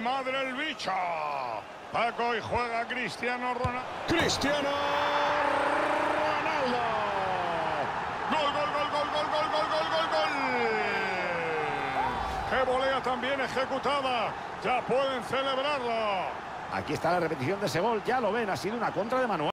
Madre el bicho. Paco y juega Cristiano Ronaldo. Cristiano Ronaldo. Gol, gol, gol, gol, gol, gol, gol, gol, gol, gol. Qué volea también ejecutada. Ya pueden celebrarlo. Aquí está la repetición de ese gol. Ya lo ven, ha sido una contra de Manuel.